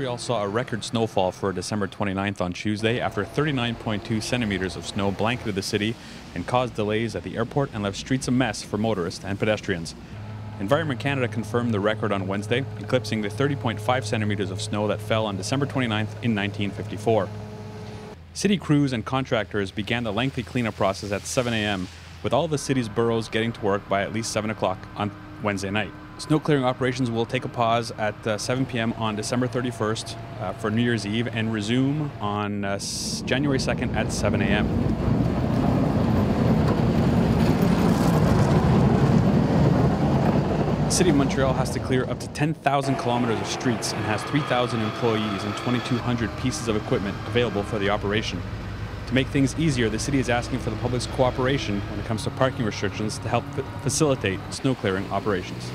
Montreal saw a record snowfall for December 29th on Tuesday after 39.2 centimeters of snow blanketed the city and caused delays at the airport and left streets a mess for motorists and pedestrians. Environment Canada confirmed the record on Wednesday, eclipsing the 30.5 centimeters of snow that fell on December 29th in 1954. City crews and contractors began the lengthy cleanup process at 7 a.m., with all the city's boroughs getting to work by at least 7 o'clock on Wednesday night. Snow clearing operations will take a pause at uh, 7 p.m. on December 31st uh, for New Year's Eve and resume on uh, January 2nd at 7 a.m. The City of Montreal has to clear up to 10,000 kilometers of streets and has 3,000 employees and 2,200 pieces of equipment available for the operation. To make things easier, the city is asking for the public's cooperation when it comes to parking restrictions to help facilitate snow clearing operations.